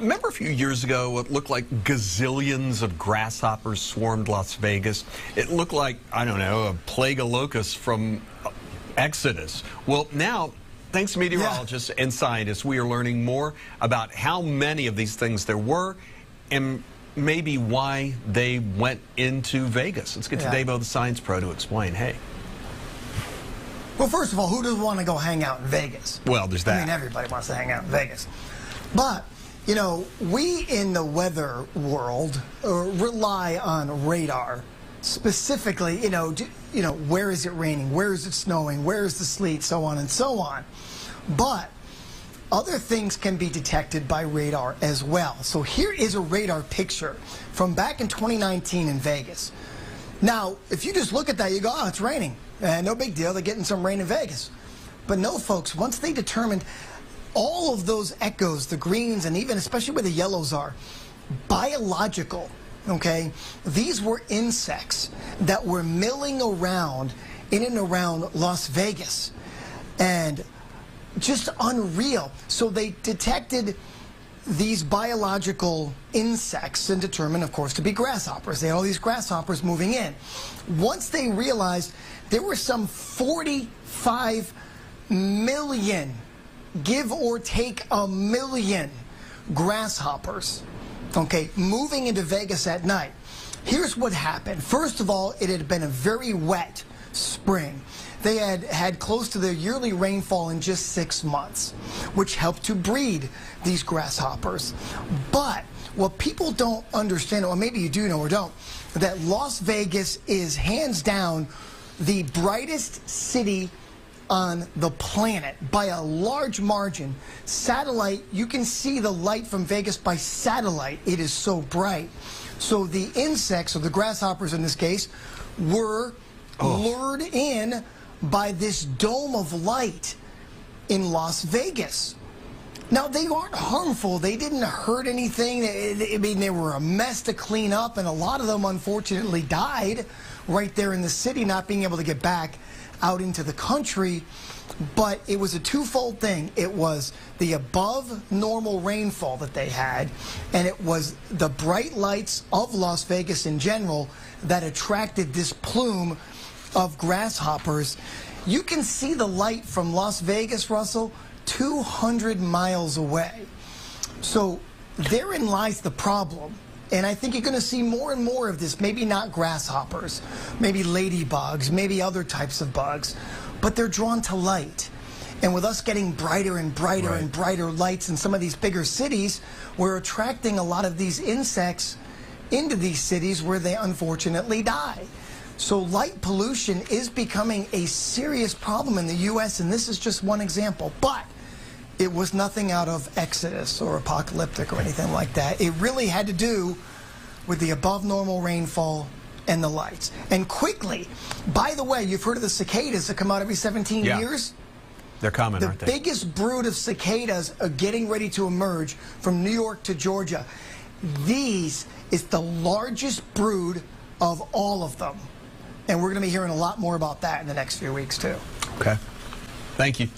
remember a few years ago it looked like gazillions of grasshoppers swarmed Las Vegas? It looked like, I don't know, a plague of locusts from Exodus. Well, now, thanks to meteorologists yeah. and scientists, we are learning more about how many of these things there were and maybe why they went into Vegas. Let's get yeah. to Dave O, the Science Pro, to explain. Hey. Well, first of all, who doesn't want to go hang out in Vegas? Well, there's that. I mean, everybody wants to hang out in Vegas. But, you know, we in the weather world uh, rely on radar. Specifically, you know, do, you know, where is it raining? Where is it snowing? Where is the sleet? So on and so on. But other things can be detected by radar as well. So here is a radar picture from back in 2019 in Vegas. Now, if you just look at that, you go, oh, it's raining. Uh, no big deal. They're getting some rain in Vegas. But no, folks, once they determined all of those echoes, the greens, and even especially where the yellows are, biological, okay? These were insects that were milling around in and around Las Vegas. And just unreal. So they detected these biological insects and determined, of course, to be grasshoppers. They had all these grasshoppers moving in. Once they realized there were some 45 million, give or take a million grasshoppers, okay, moving into Vegas at night. Here's what happened. First of all, it had been a very wet spring. They had had close to their yearly rainfall in just six months, which helped to breed these grasshoppers. But what people don't understand, or maybe you do know or don't, that Las Vegas is hands down the brightest city on the planet by a large margin. Satellite, you can see the light from Vegas by satellite. It is so bright. So the insects, or the grasshoppers in this case, were oh. lured in by this dome of light in Las Vegas. Now, they aren't harmful. They didn't hurt anything. I mean, they were a mess to clean up, and a lot of them, unfortunately, died right there in the city, not being able to get back out into the country. But it was a twofold thing. It was the above normal rainfall that they had, and it was the bright lights of Las Vegas in general that attracted this plume of grasshoppers. You can see the light from Las Vegas, Russell, 200 miles away. So therein lies the problem. And I think you're going to see more and more of this. Maybe not grasshoppers, maybe ladybugs, maybe other types of bugs, but they're drawn to light. And with us getting brighter and brighter right. and brighter lights in some of these bigger cities, we're attracting a lot of these insects into these cities where they unfortunately die. So light pollution is becoming a serious problem in the U.S., and this is just one example. But it was nothing out of Exodus or apocalyptic or anything like that. It really had to do with the above normal rainfall and the lights. And quickly, by the way, you've heard of the cicadas that come out every 17 yeah. years? They're coming, the aren't they? The biggest brood of cicadas are getting ready to emerge from New York to Georgia. These is the largest brood of all of them. And we're going to be hearing a lot more about that in the next few weeks, too. Okay. Thank you.